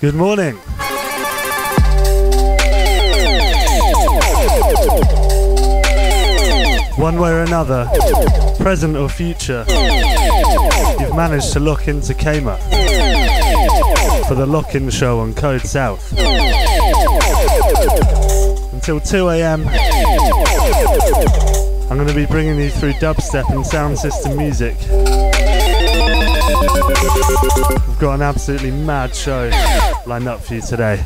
Good morning. One way or another, present or future, you've managed to lock into Kamer for the lock in show on Code South. Until 2 am, I'm going to be bringing you through dubstep and sound system music. We've got an absolutely mad show lined up for you today.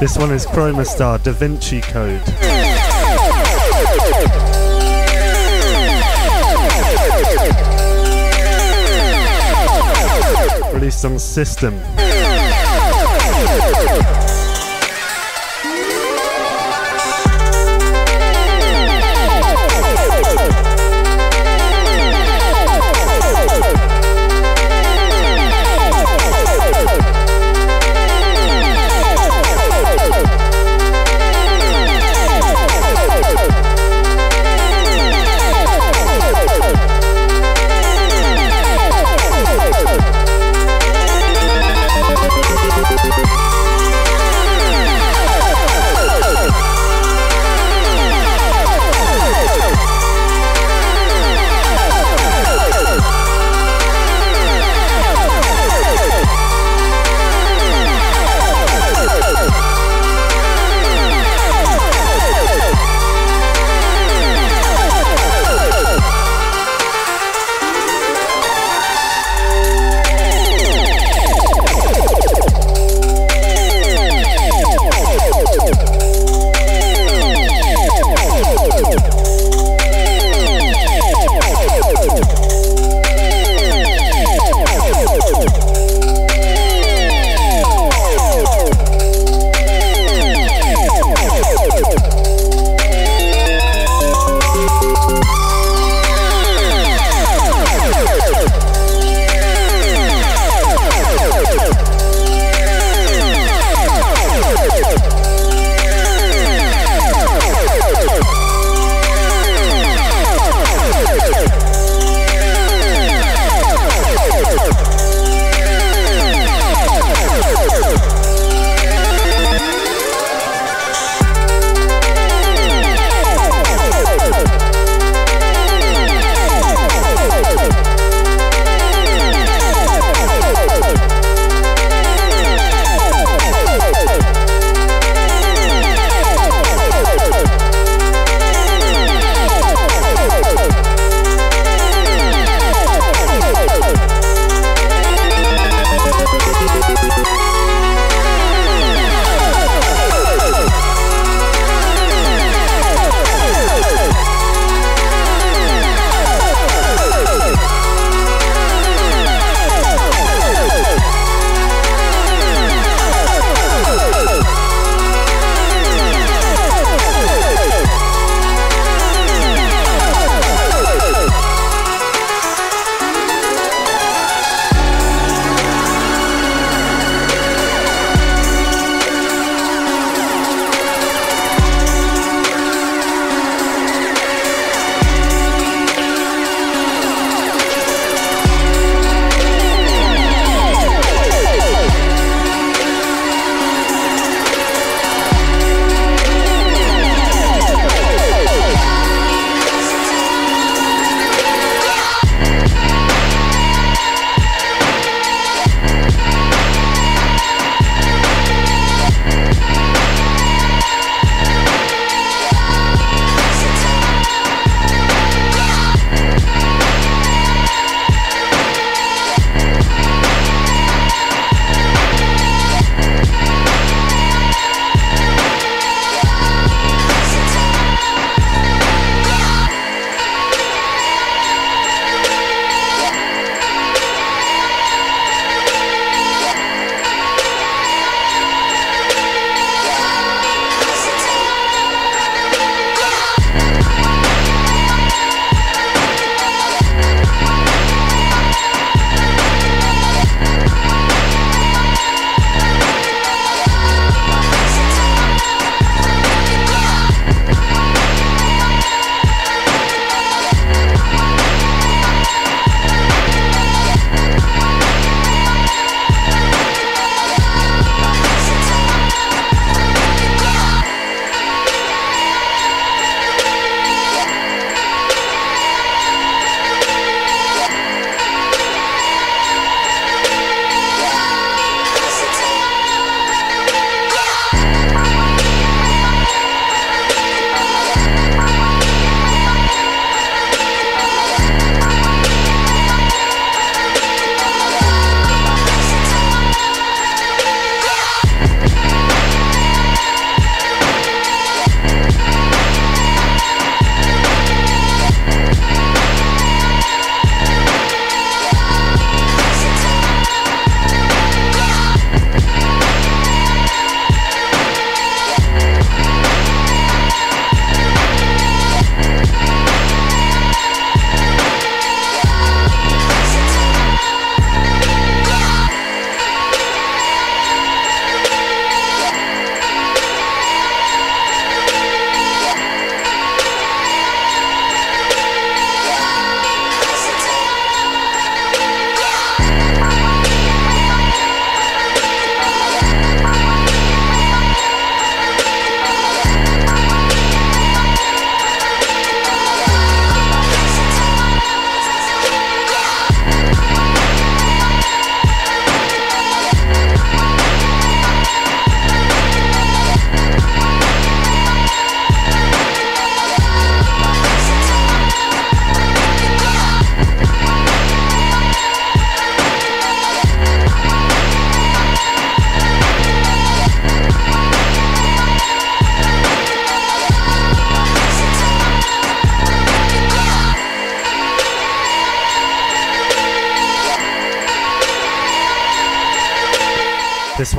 This one is Chromestar Da Vinci Code. Released on System.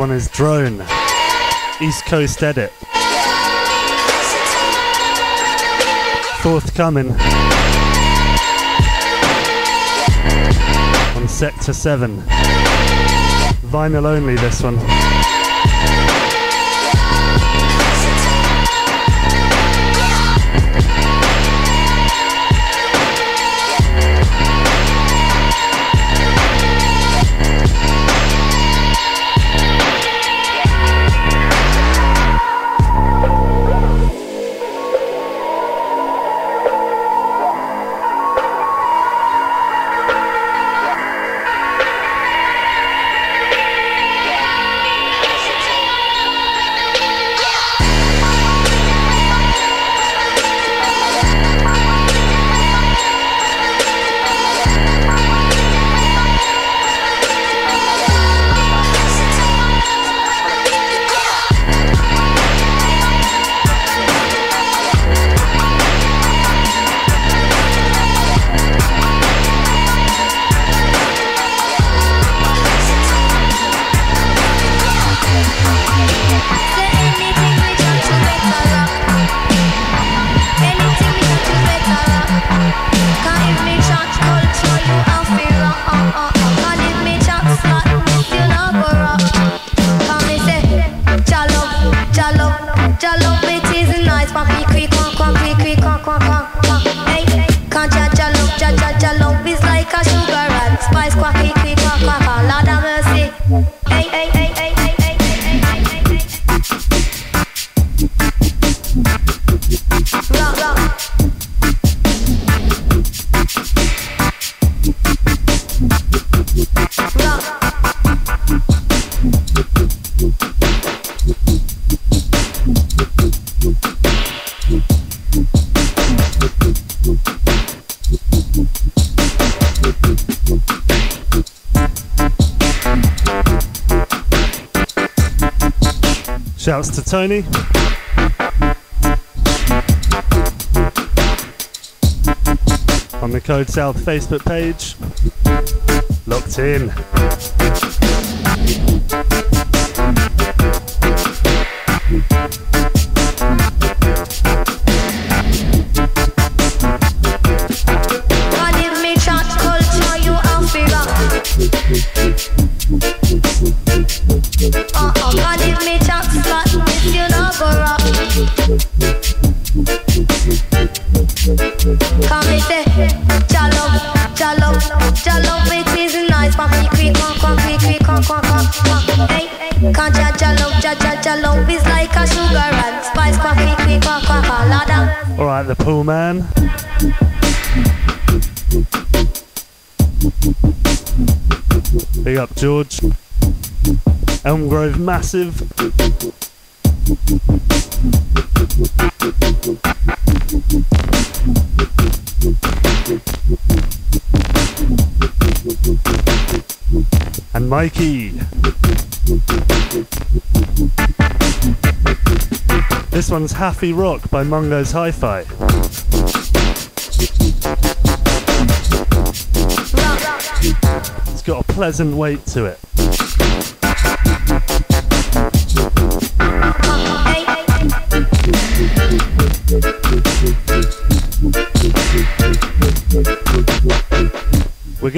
One is Drone, East Coast Edit. Forthcoming on Sector 7. Vinyl only, this one. To Tony. On the Code South Facebook page. Locked in. Massive. And Mikey. This one's Happy Rock by Mungo's Hi-Fi. It's got a pleasant weight to it.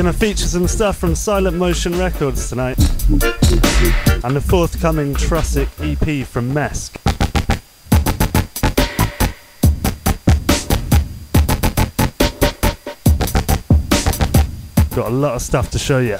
Going to feature some stuff from Silent Motion Records tonight and the forthcoming Trusik EP from Mesck. Got a lot of stuff to show you.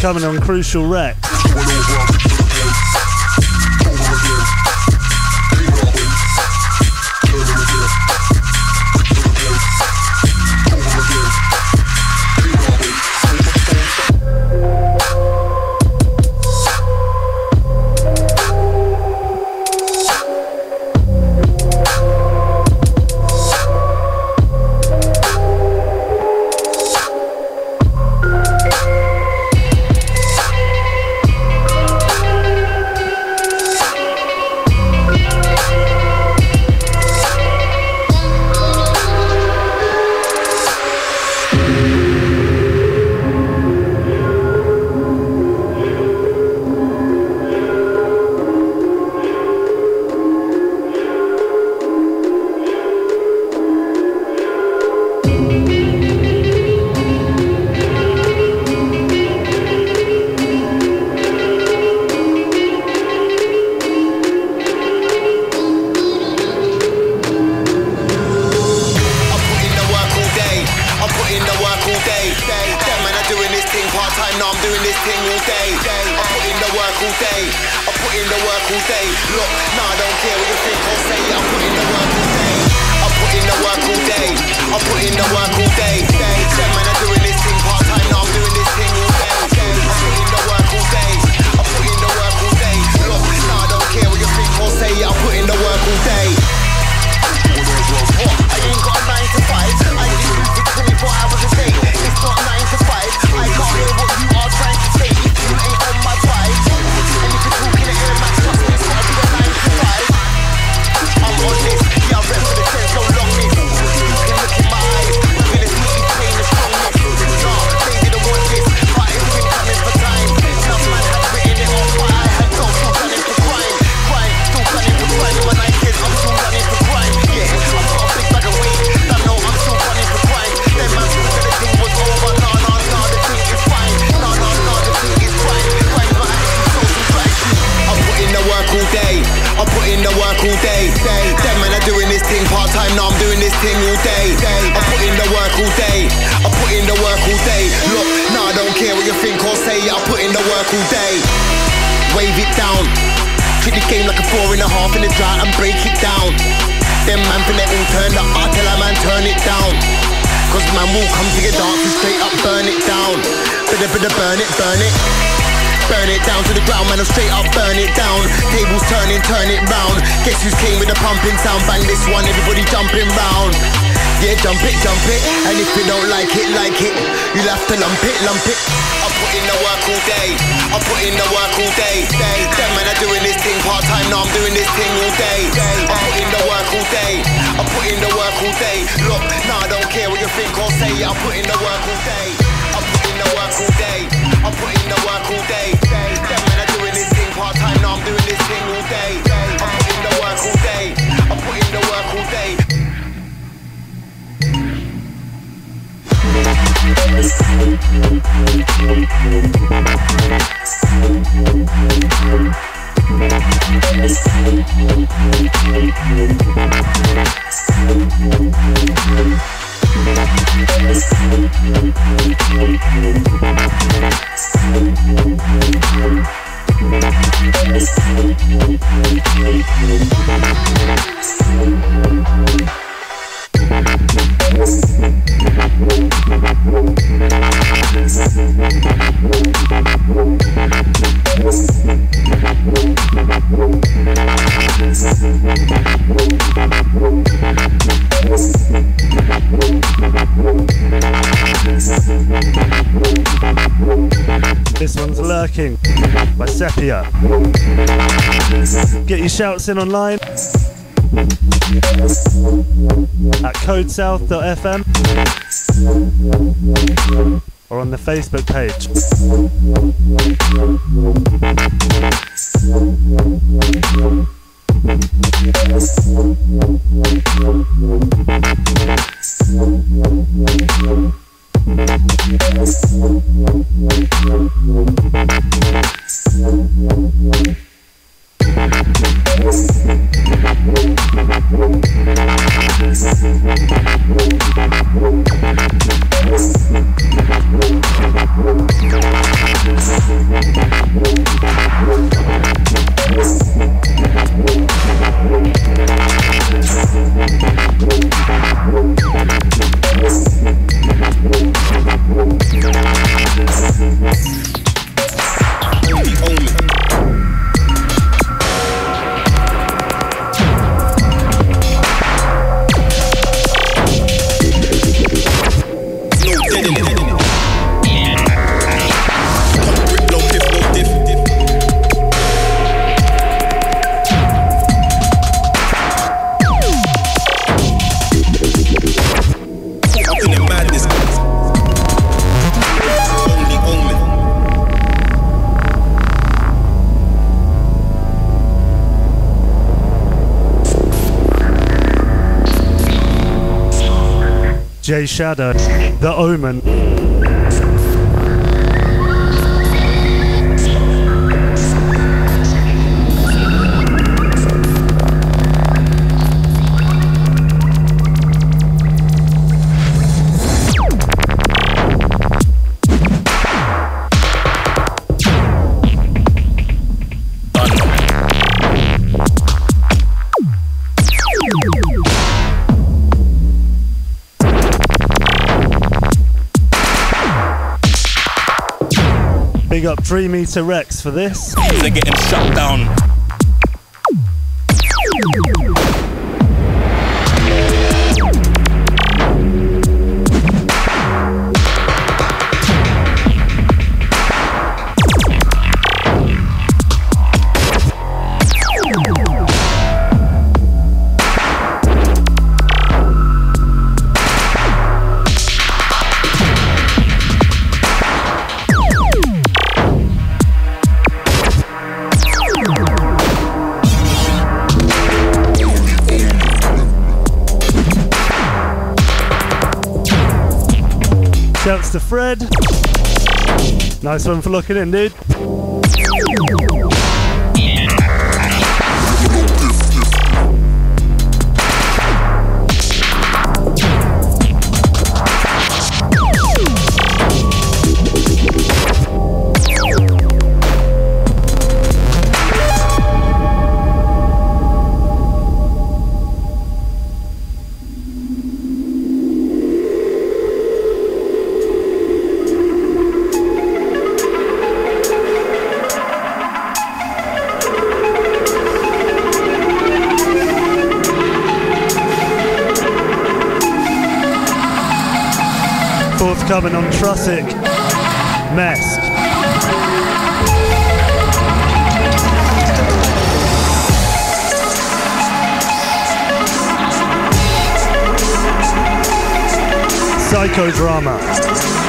Forthcoming on Crucial Rex. In online at codesouth.fm or on the Facebook page. the only. J Shadow, The Omen. 3 Meter Rex for this. They're getting shut down. Nice one for looking in, dude. Trusik. Mesck. Psychodrama.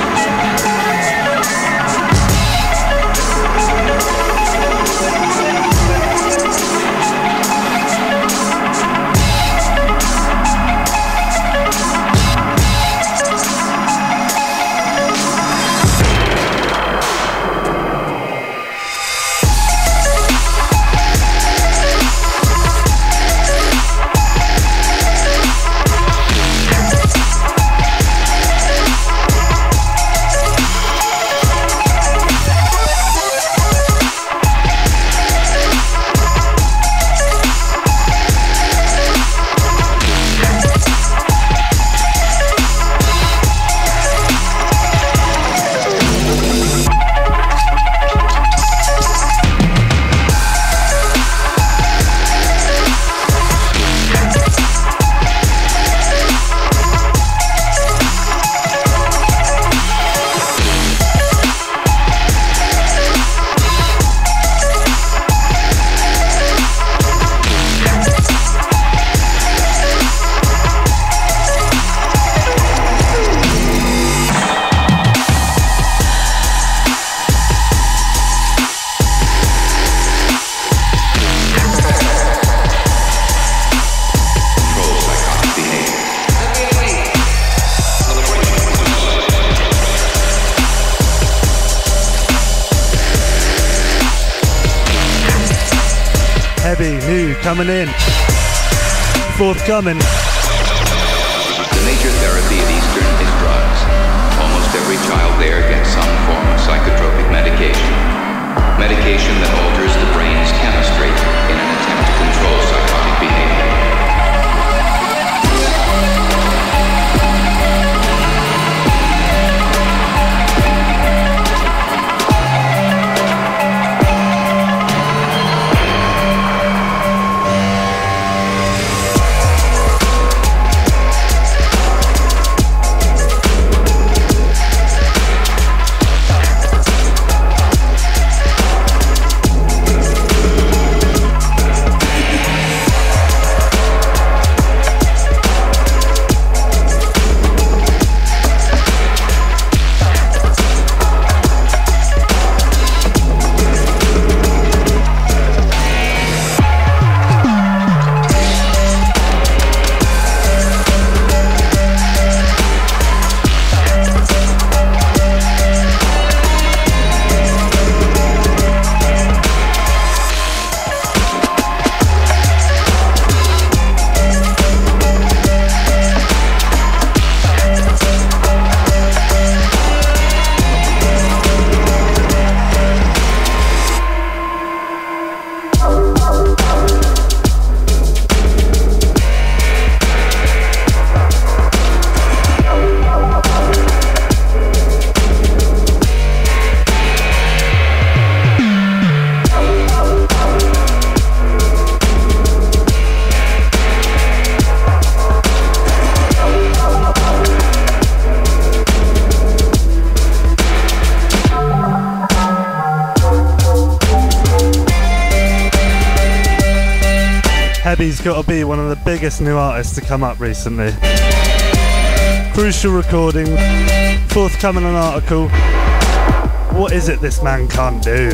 Forthcoming. Biggest new artists to come up recently. Crucial recording, forthcoming an Artikal. What is it this man can't do?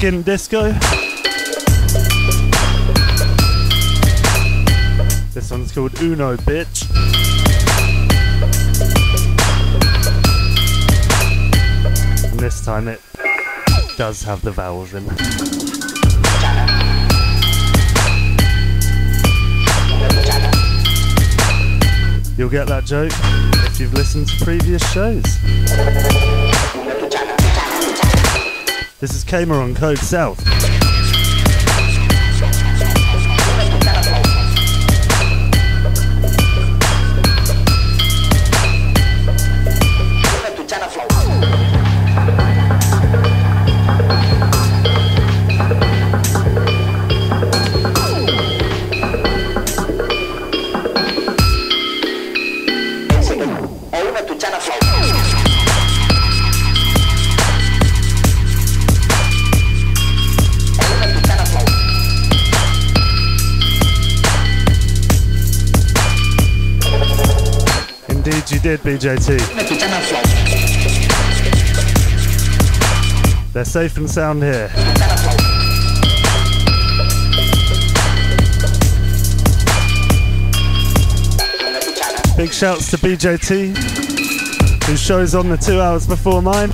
SkintDisco. This one's called Uno Bitch. And this time it does have the vowels in. You'll get that joke if you've listened to previous shows. This is Kamer on Code South. Did, BJT. They're safe and sound here. Big shouts to BJT, whose show's on the two hours before mine.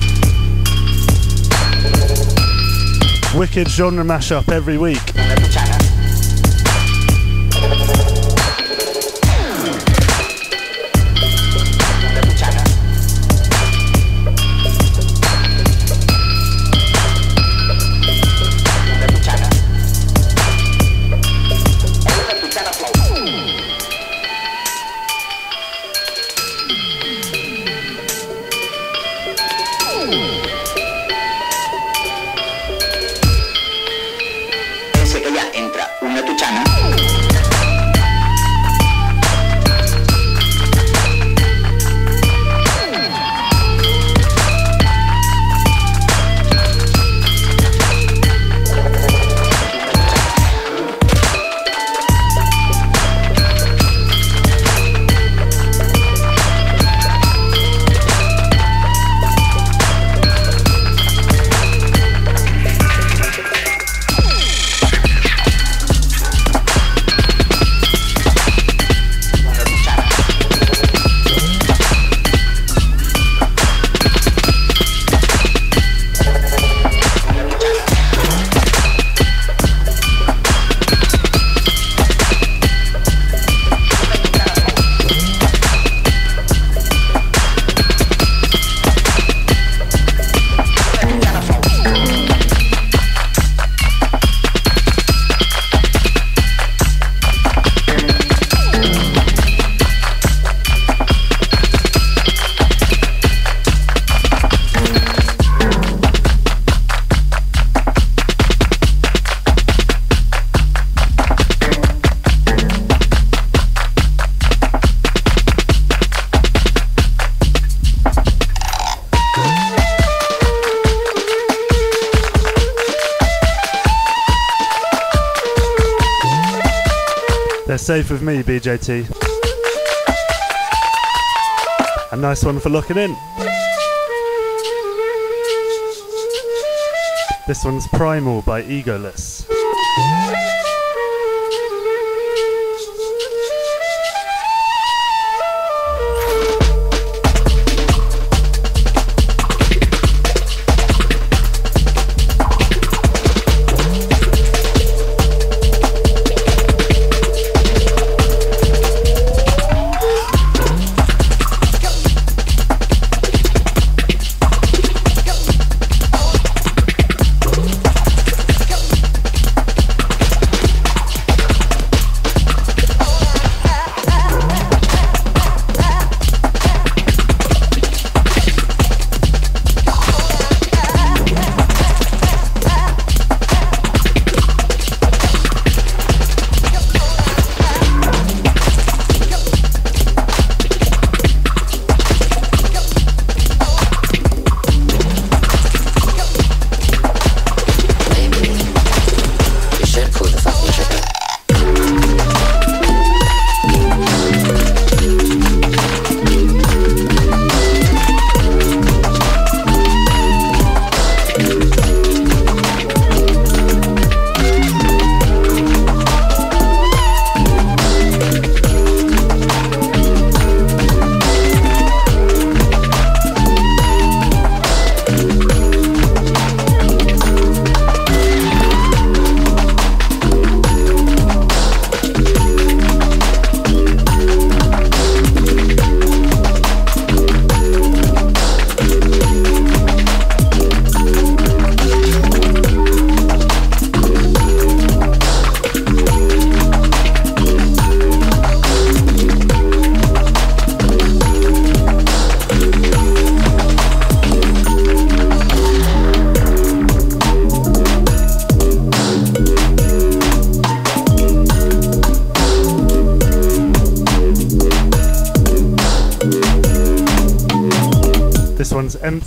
Wicked genre mashup every week. Safe with me, BJT. A nice one for looking in. This one's Primal by Egoless.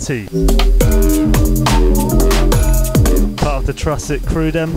Part of the Trusik crew, them.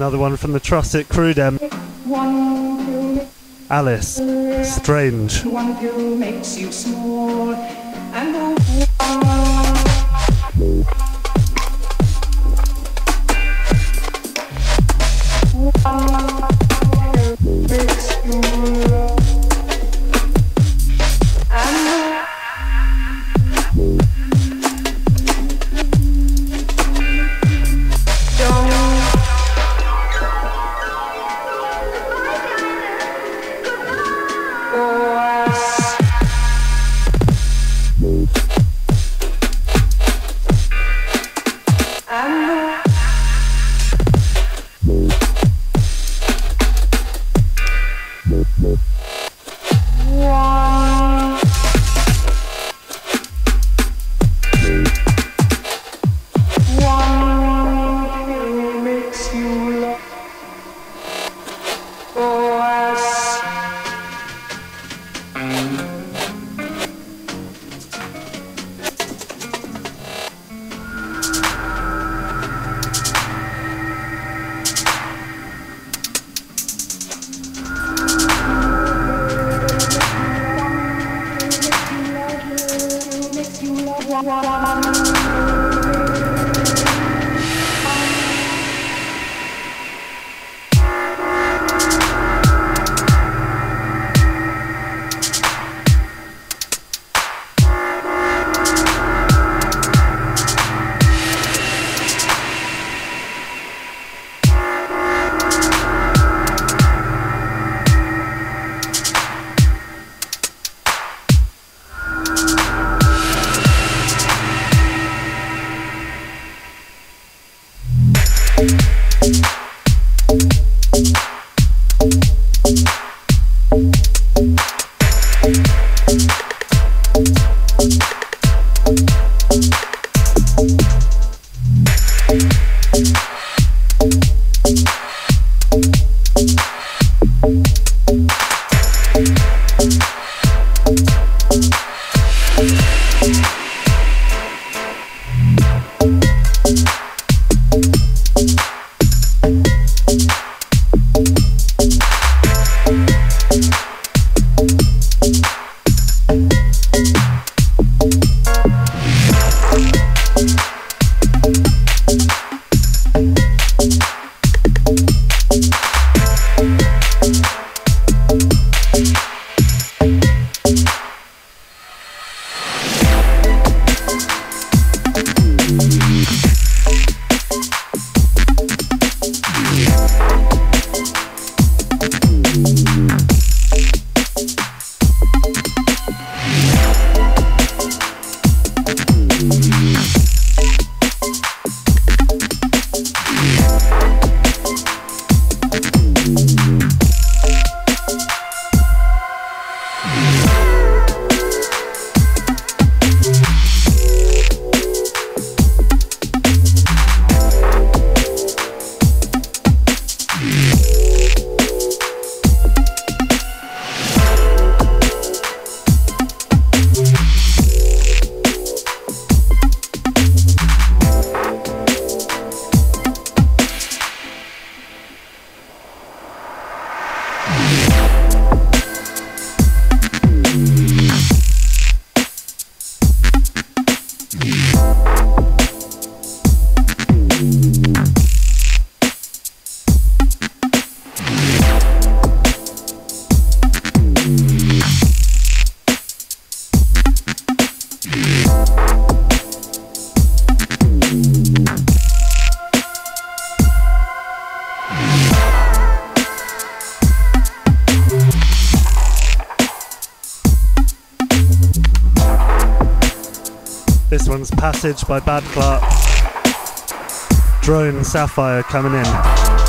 From the Trusik crew dem. Alice, Strange. By Bad Clark. Drone Sapphire coming in.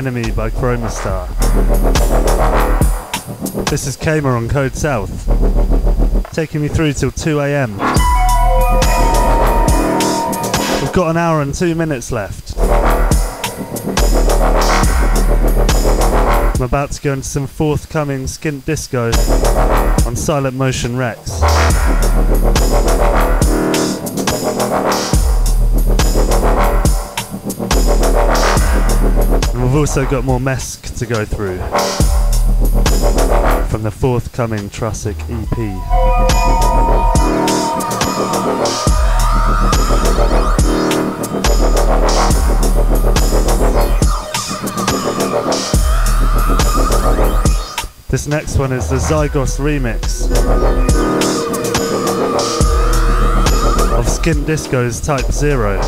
Enemy by Chromestar. This is Kamer on Code South, taking me through till 2 am. We've got an hour and two minutes left. I'm about to go into some forthcoming SkintDisco on Silent Motion Rex. We've also got more Mesck to go through from the forthcoming Trusik EP. This next one is the Zygos remix of SkintDisco's Type Zero.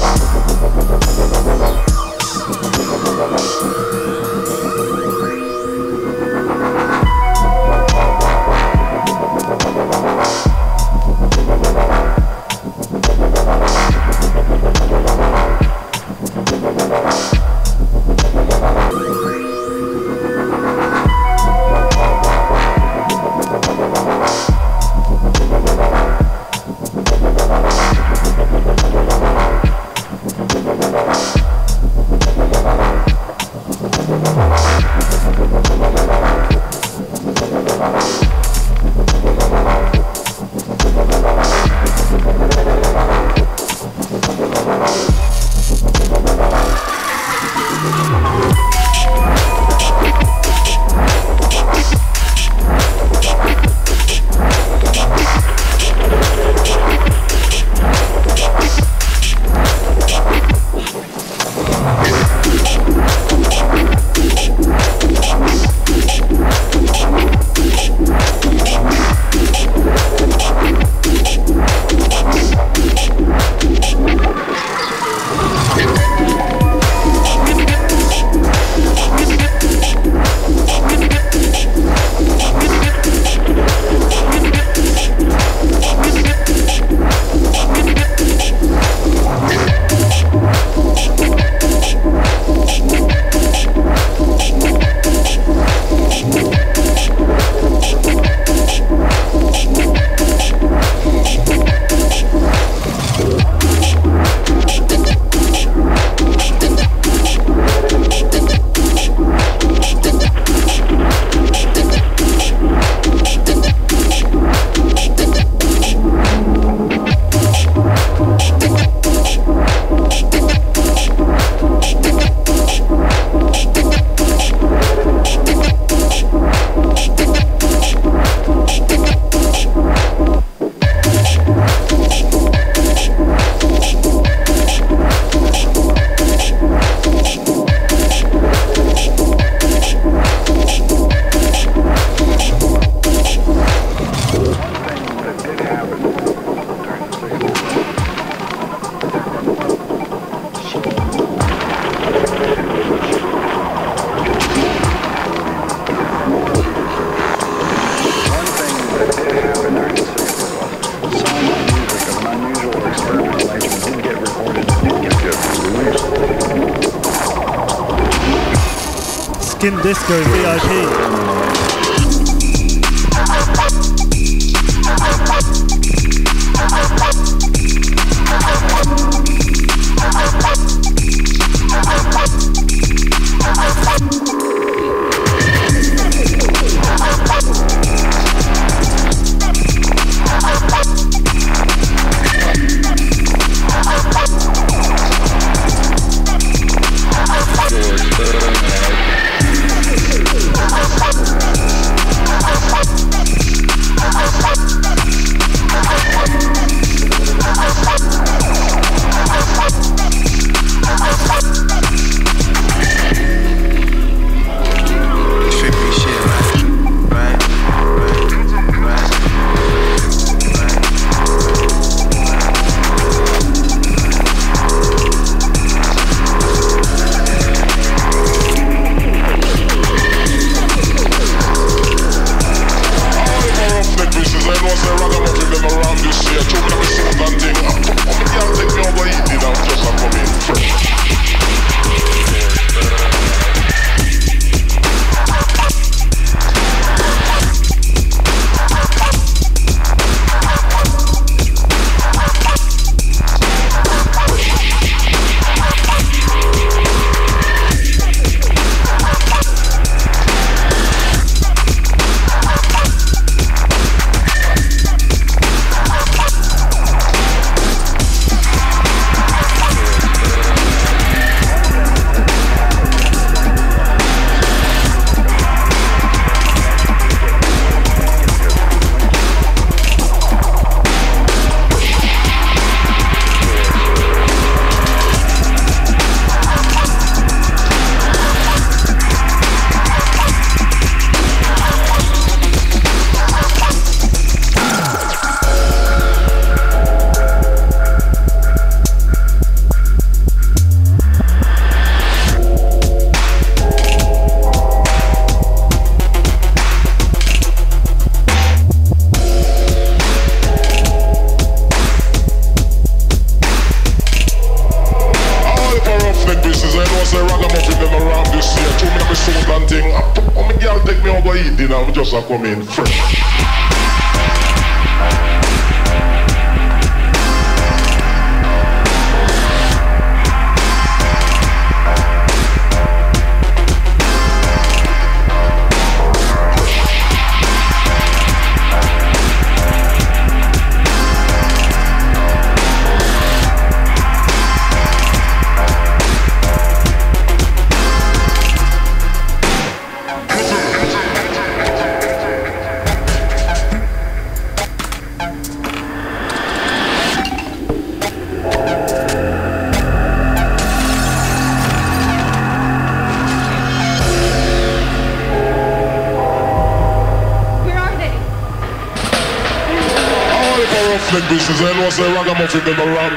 Ragamuffin them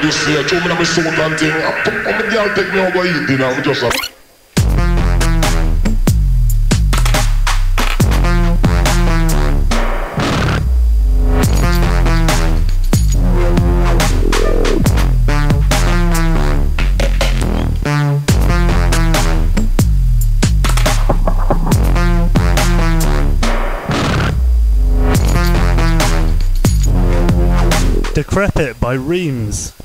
Show me my soul and thing. A girl take me over eat dinner. Just a Decrepit by Reamz.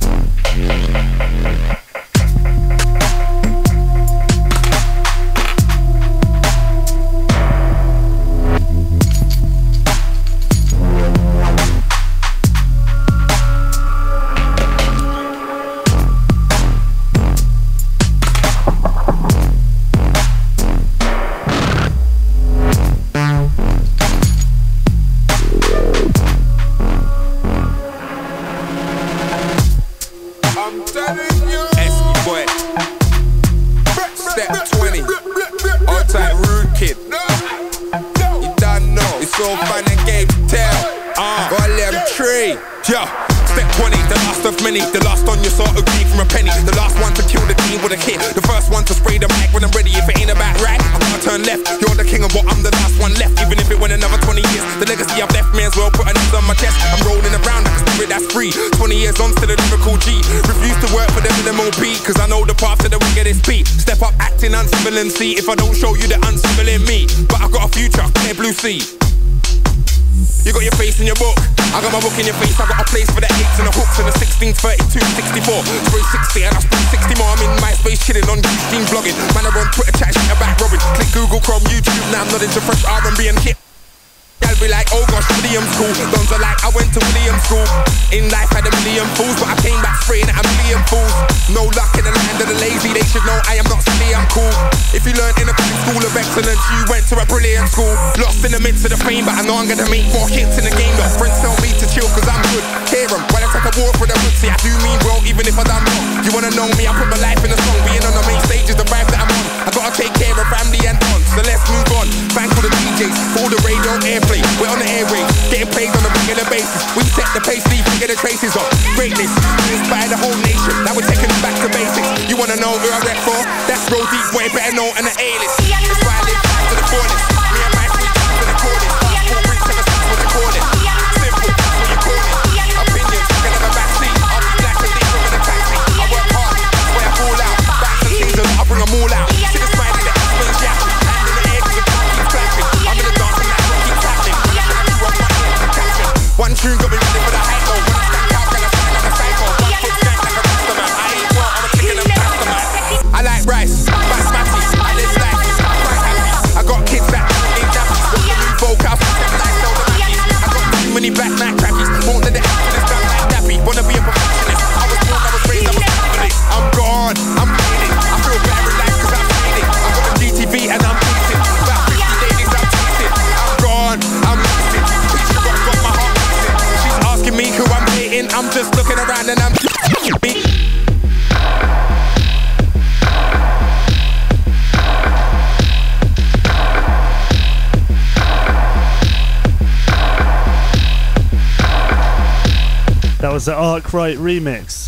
Arkwright remix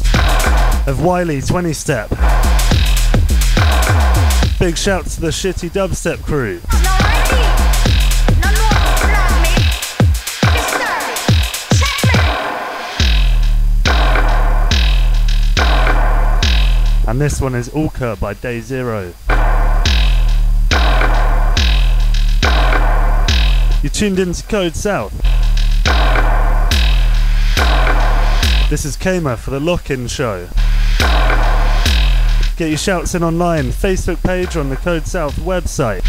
of Wiley 20 Step. Big shout to the shitty dubstep crew. And this one is Orca by Day Zero. You tuned in to Code South. This is Kamer for the Lock In Show. Get your shouts in online, Facebook page, on the Code South website.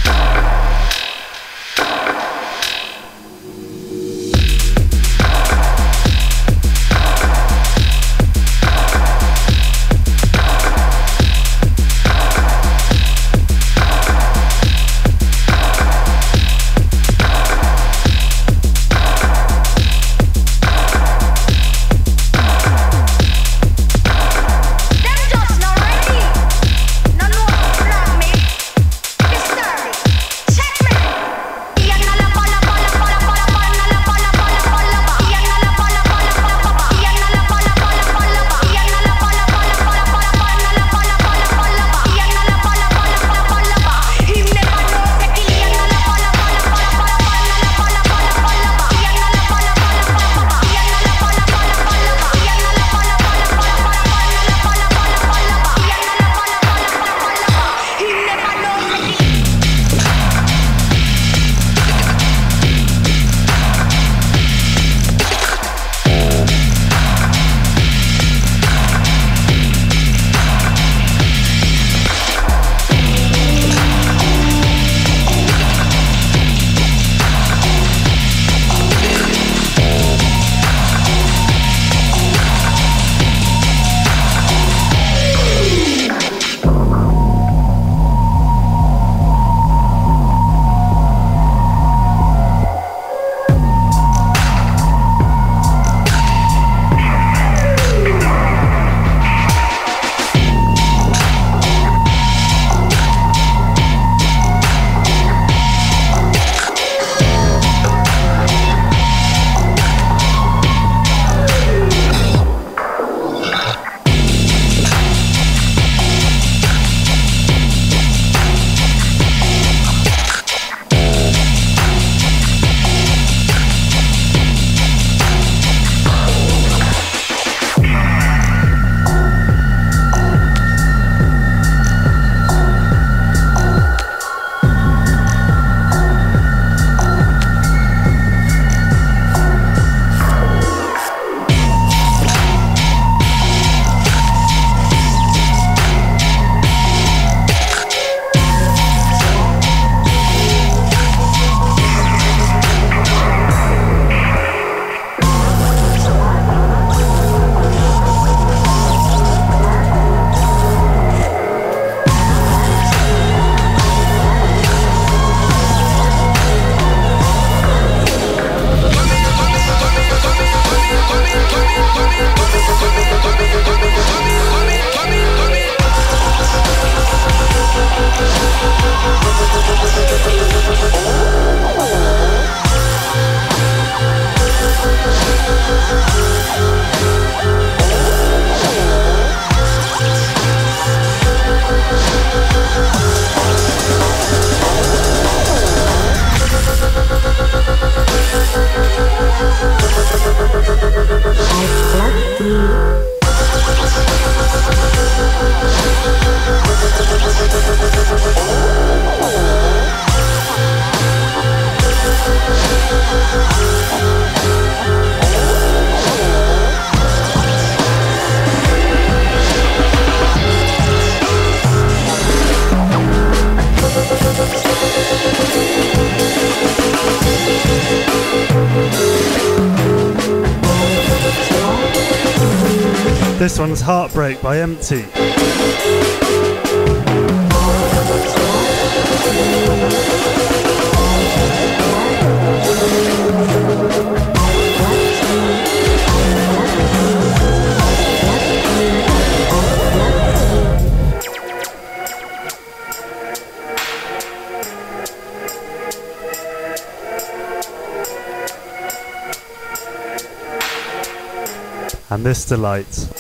Delight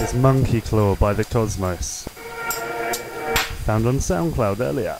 is Monkey Claw by the Cosmos. Found on SoundCloud earlier.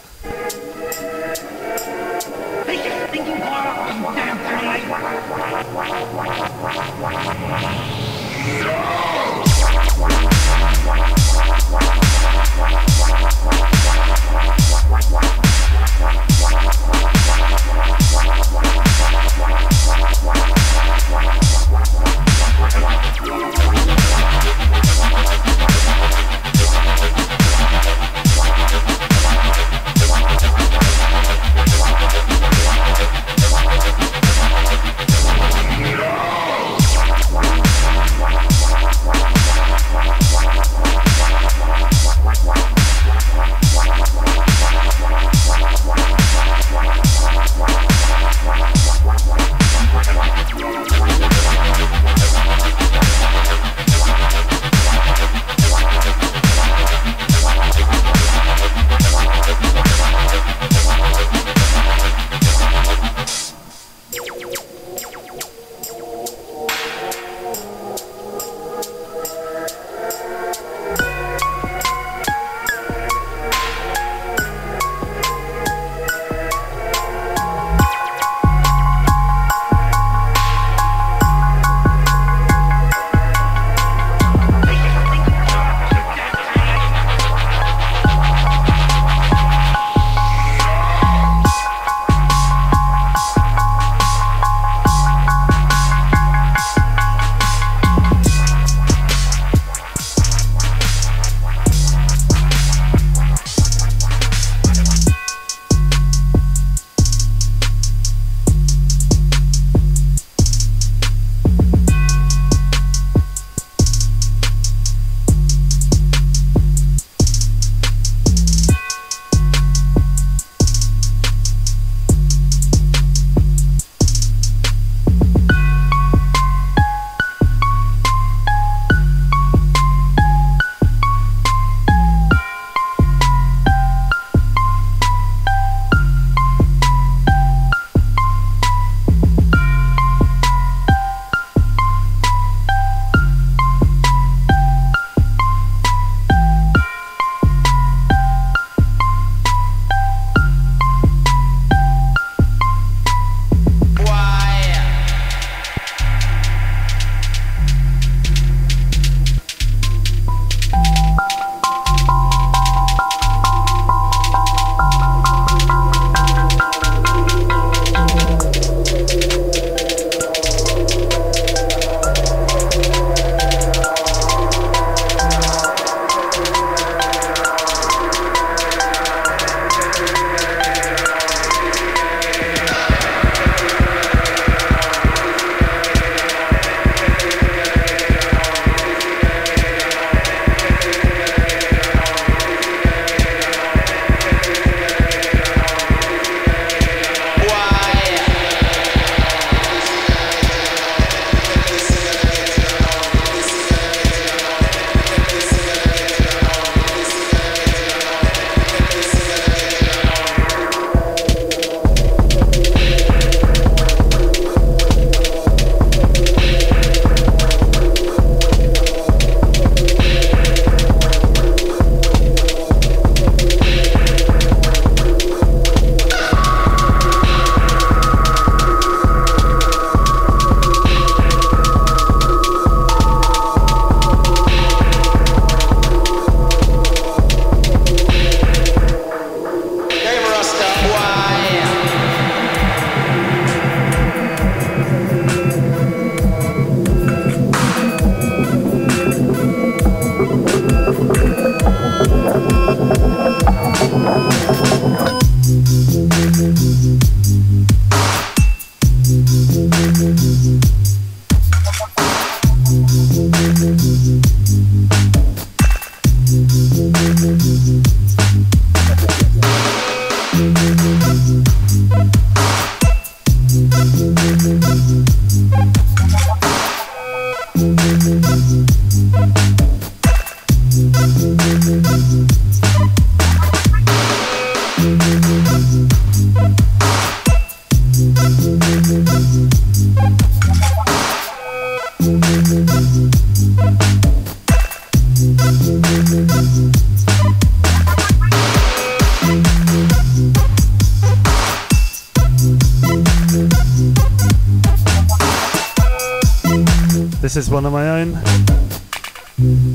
This is one of my own,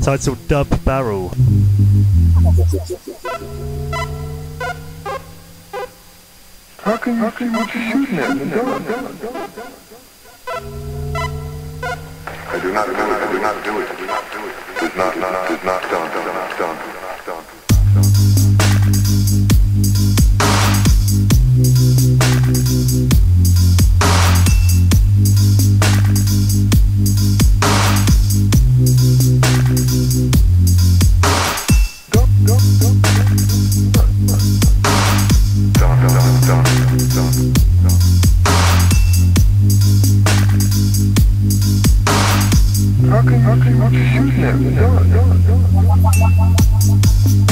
titled Dub Barrel. How can you see what you're shooting at? I do not do it. I do not do it. I do not do it. Does not, not, does not done, done, done, done, done. How can, how can, you shooting at? Done, done, done.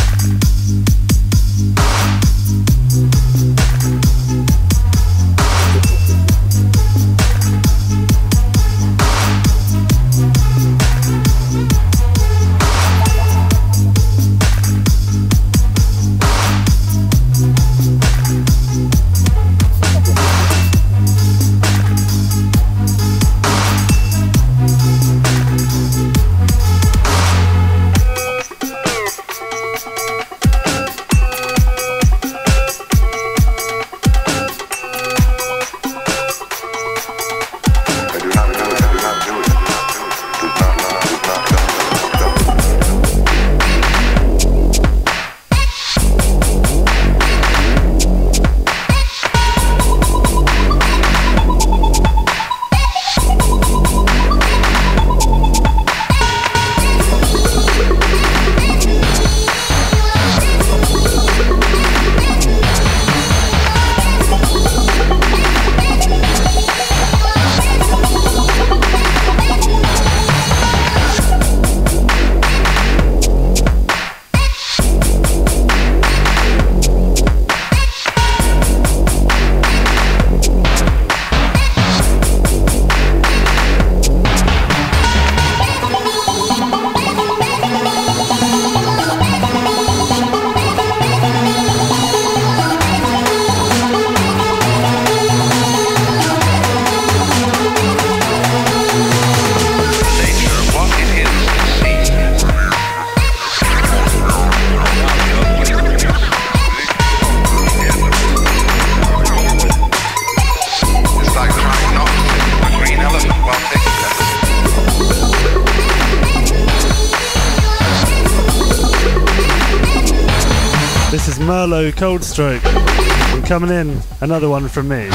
Stroke. And coming in, another one from me.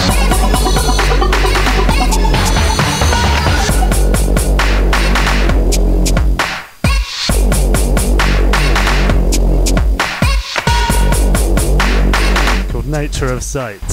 Called Nature of Sight.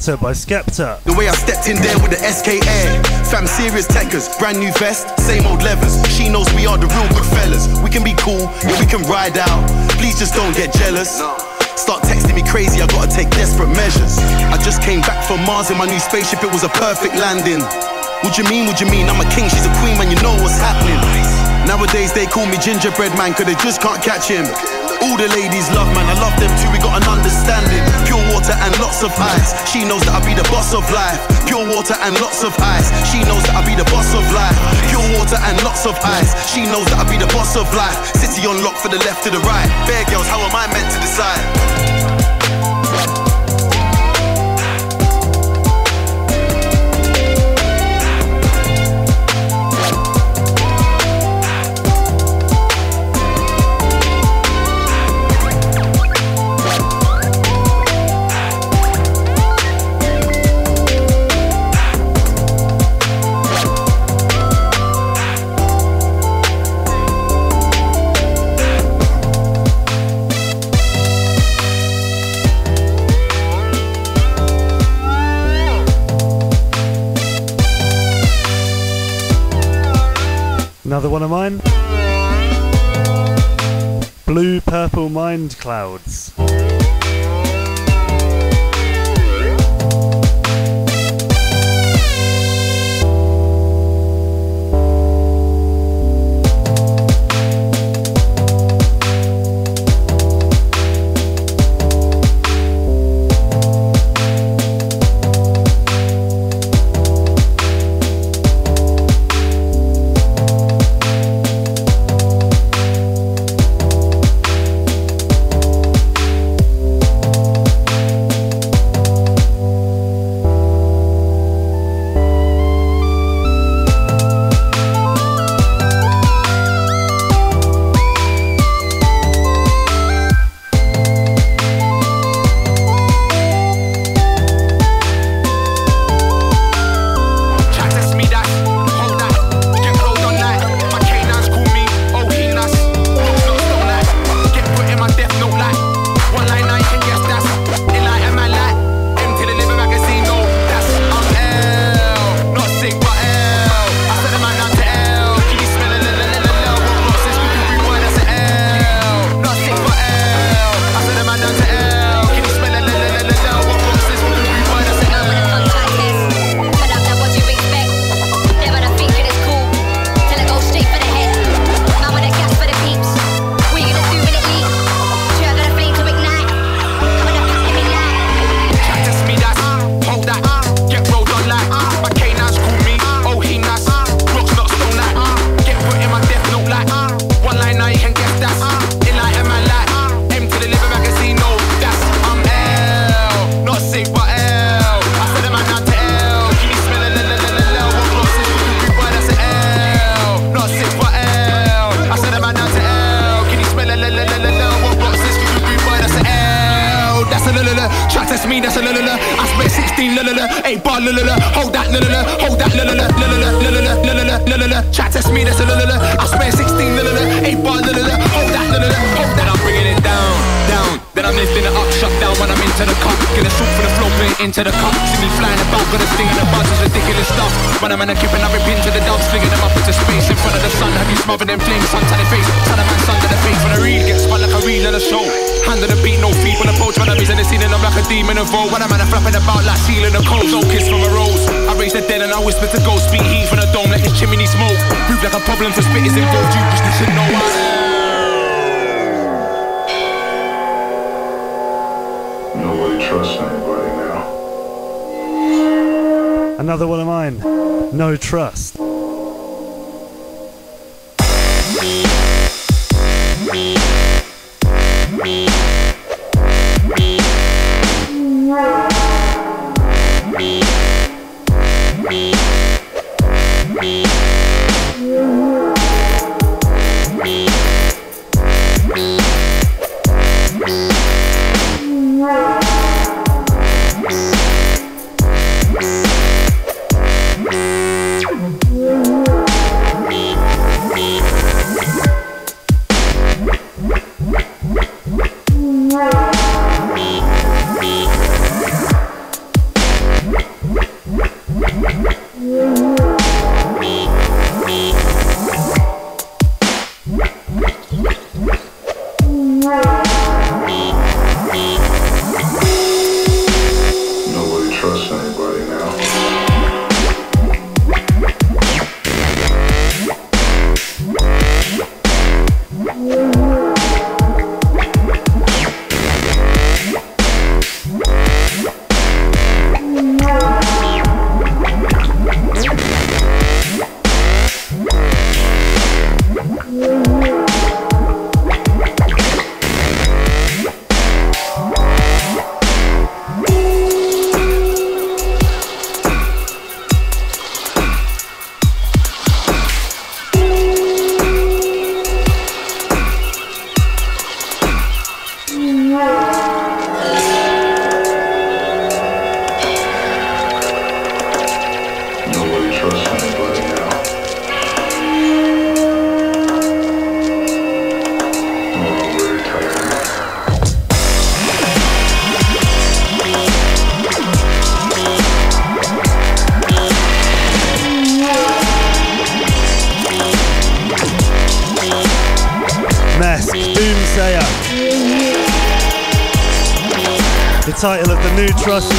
Water by Skepta. The way I stepped in there with the SK Air. Fam, serious techers, brand new vest, same old levers. She knows we are the real good fellas. We can be cool, yeah, we can ride out. Please just don't get jealous. Start texting me crazy, I gotta take desperate measures. I just came back from Mars in my new spaceship, it was a perfect landing. What you mean, what you mean? I'm a king, she's a queen, man, you know what's happening. Nowadays they call me gingerbread man, cause they just can't catch him. All the ladies love, man, I love them too, we got an understanding. Pure water and lots of ice, she knows that I'll be the boss of life. Pure water and lots of ice, she knows that I'll be the boss of life. Pure water and lots of ice, she knows that I'll be the boss of life. City unlocked for the left to the right. Bear girls, how am I meant to decide? mine. Blue purple mind clouds. New Trust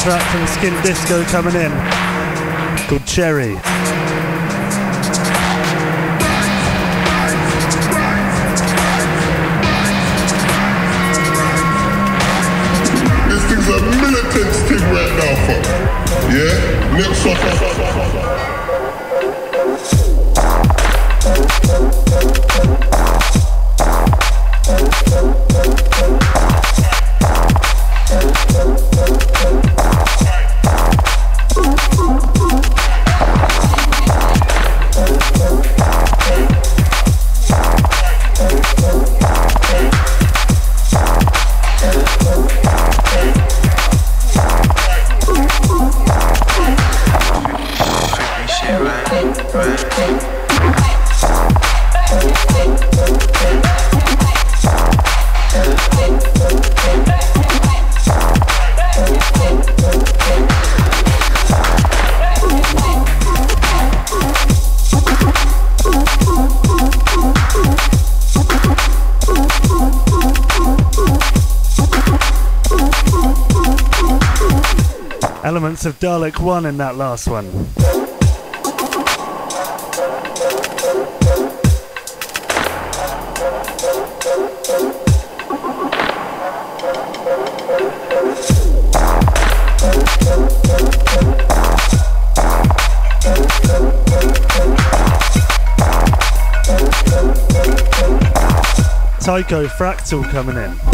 track from Skin Disco coming in. Called Cherry. This thing's a militant thing right now, fuck. Yeah? Next up. Of Dalek 1 in that last one. Tycho Fractal coming in.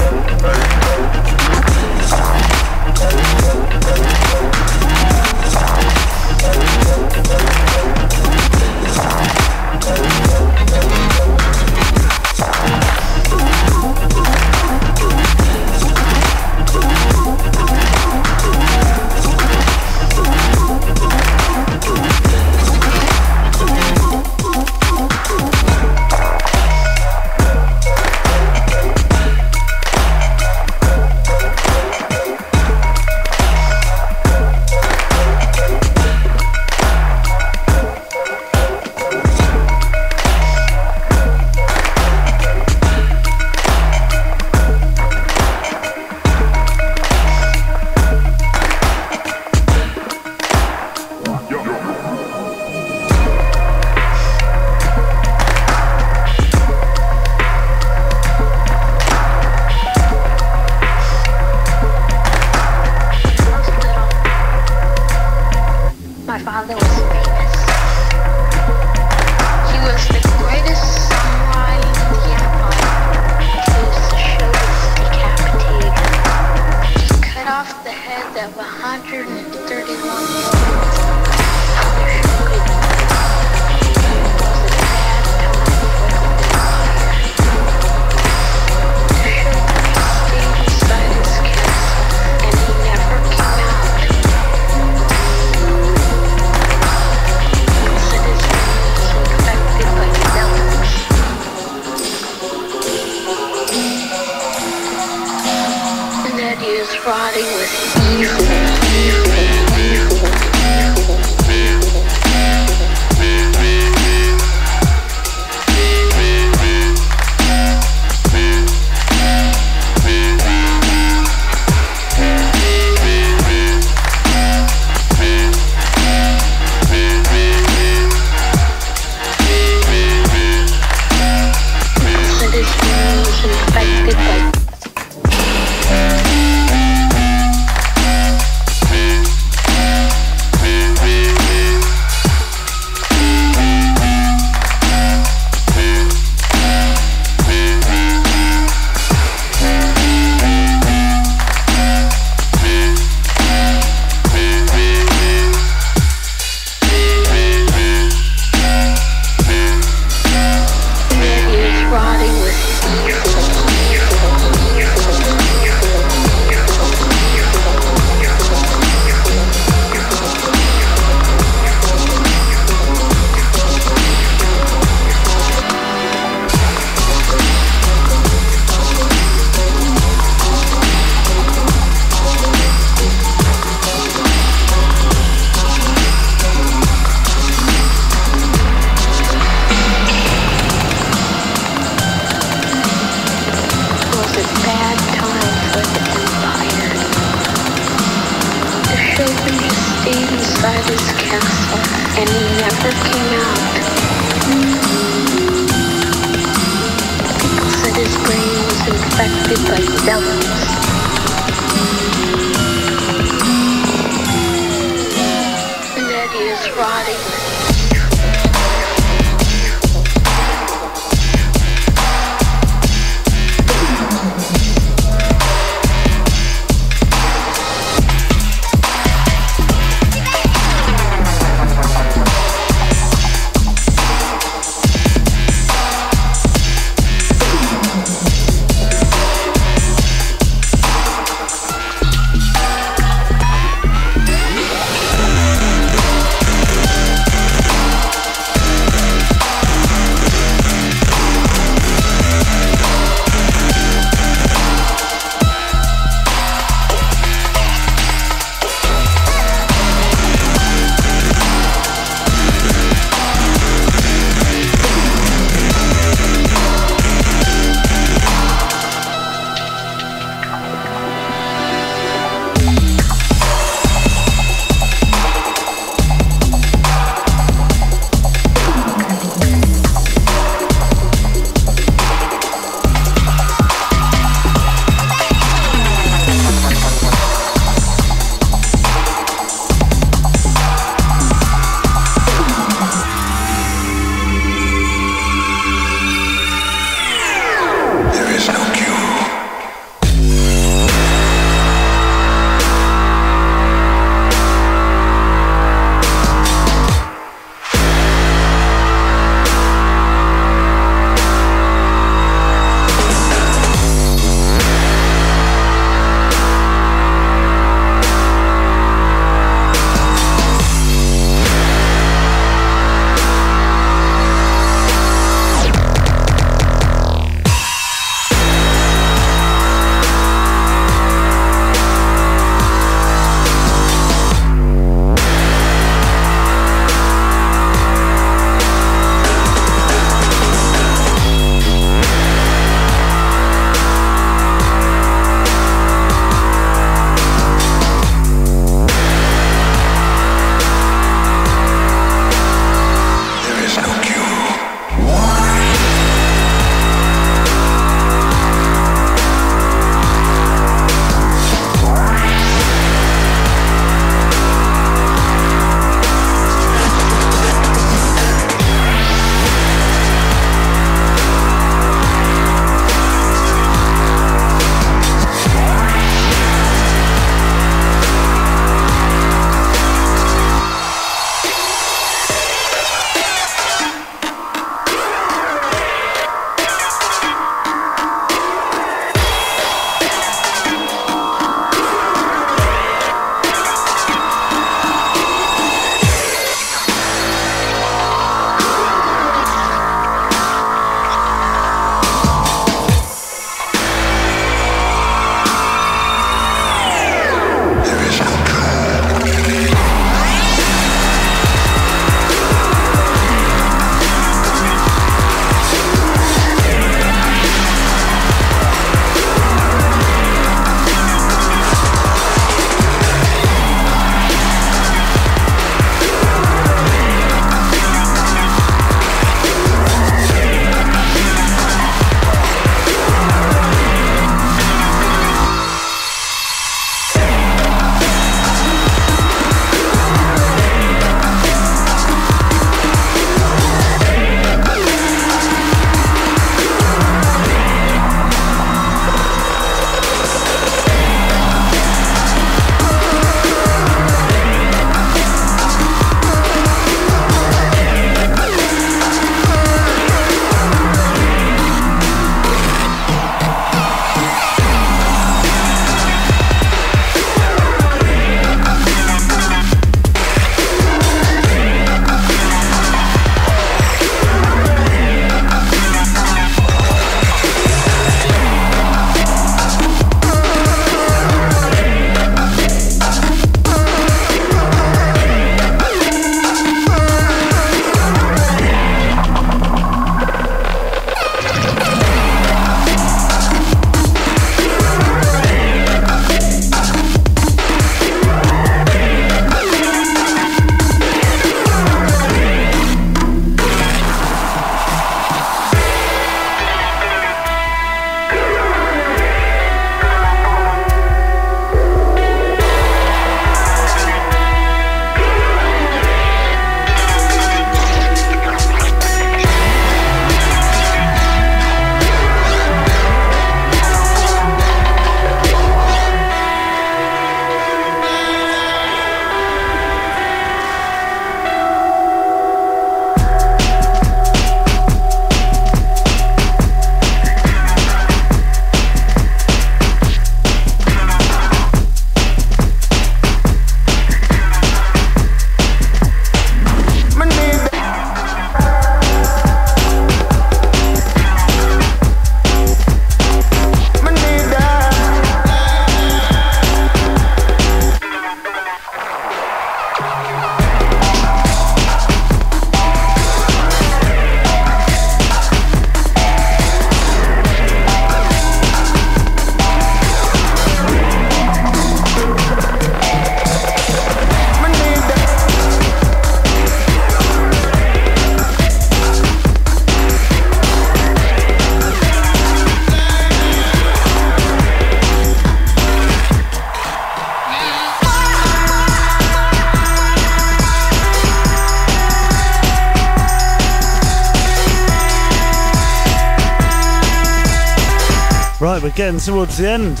We're getting towards the end.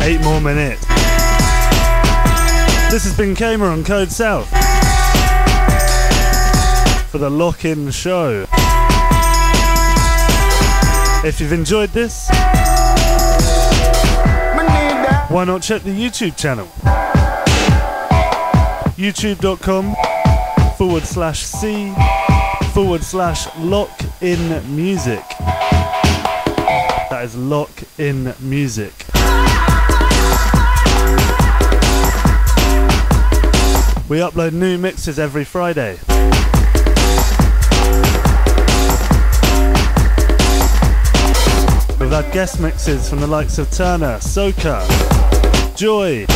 Eight more minutes. This has been Kamer on Code South for the lock in show. If you've enjoyed this, why not check the YouTube channel? youtube.com forward slash C forward slash lock in music. Is lock in music. We upload new mixes every Friday. We've had guest mixes from the likes of Turner, Soka, Joy,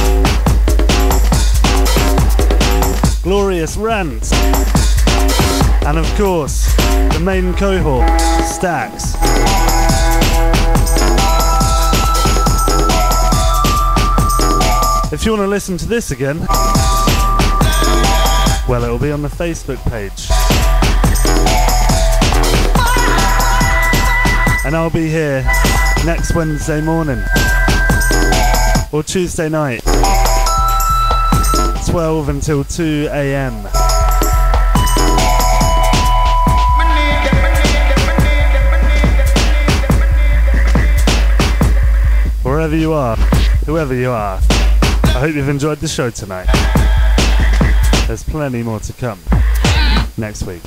Glorious Rants, and of course, the main cohort, Stacks. If you want to listen to this again, well, it'll be on the Facebook page. And I'll be here next Wednesday morning or Tuesday night, 12 until 2 a.m. Wherever you are, whoever you are, I hope you've enjoyed the show tonight. There's plenty more to come next week.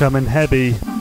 Forthcoming heavy.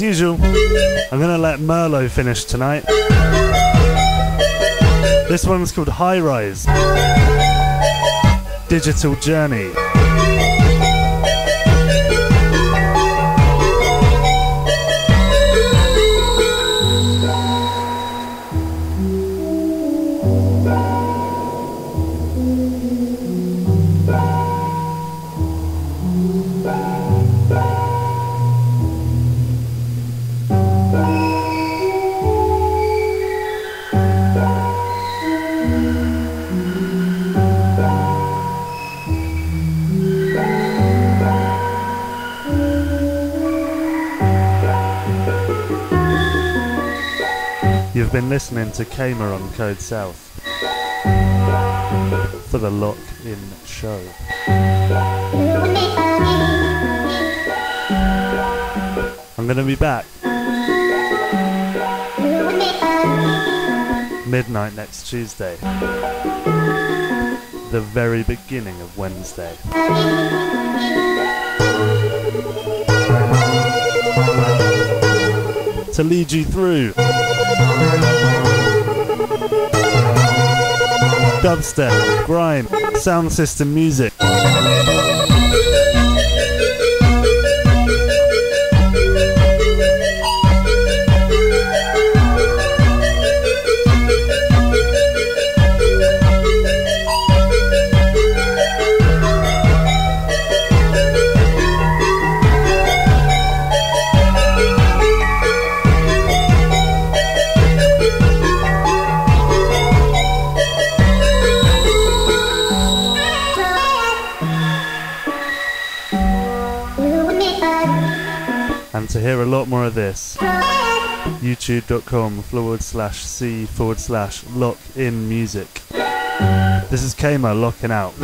As usual, I'm going to let Merlo finish tonight. This one's called High Rise Digital Journey. Been listening to Kamer on Code South for the Lock In Show. I'm going to be back midnight next Tuesday, the very beginning of Wednesday. To lead you through dubstep, grime, sound system music. Lot more of this, youtube.com forward slash c forward slash lock in music. This is Kamer locking out.